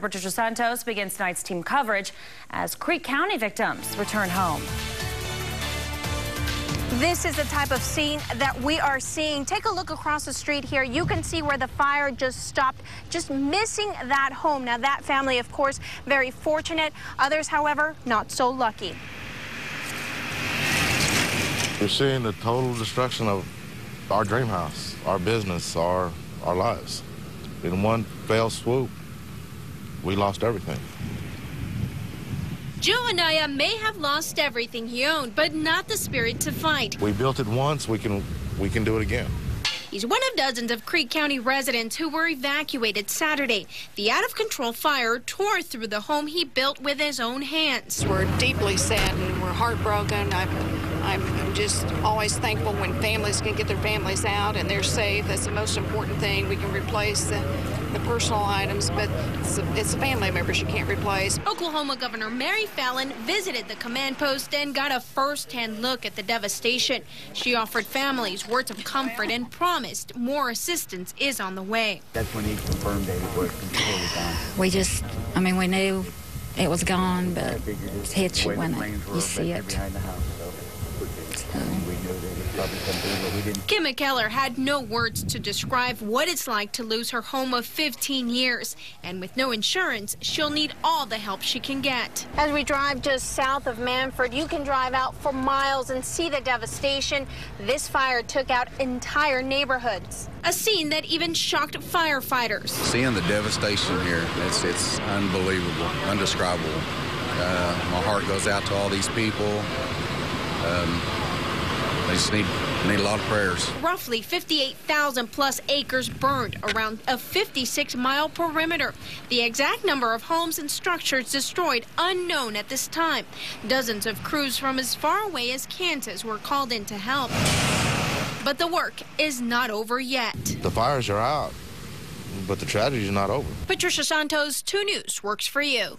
Patricia Santos begins tonight's team coverage as Creek County victims return home. This is the type of scene that we are seeing. Take a look across the street here. You can see where the fire just stopped, just missing that home. Now, that family, of course, very fortunate. Others, however, not so lucky. We're seeing the total destruction of our dream house, our business, our, our lives. In one fell swoop, we lost everything. Joe Anaya may have lost everything he owned, but not the spirit to fight. We built it once, we can we can do it again. He's one of dozens of Creek County residents who were evacuated Saturday. The out of control fire tore through the home he built with his own hands. We're deeply saddened. We're heartbroken. I'm, I'm just always thankful when families can get their families out and they're safe. That's the most important thing. We can replace the, the personal items, but it's, a, it's family members you can't replace. Oklahoma Governor Mary Fallin visited the command post and got a first-hand look at the devastation. She offered families words of comfort and promised more assistance is on the way. That's when he confirmed that it was completely gone. We just, I mean, we knew it was gone, but it hits you when you see it. Kim McKellar had no words to describe what it's like to lose her home of 15 years. And with no insurance, she'll need all the help she can get. As we drive just south of Mannford, you can drive out for miles and see the devastation. This fire took out entire neighborhoods. A scene that even shocked firefighters. Seeing the devastation here, it's, it's unbelievable, undescribable. Uh, my heart goes out to all these people. Um, they just need, need a lot of prayers. Roughly 58,000 plus acres burned around a 56 mile perimeter. The exact number of homes and structures destroyed unknown at this time. Dozens of crews from as far away as Kansas were called in to help. But the work is not over yet. The fires are out, but the tragedy is not over. Patricia Santos, 2 News, works for you.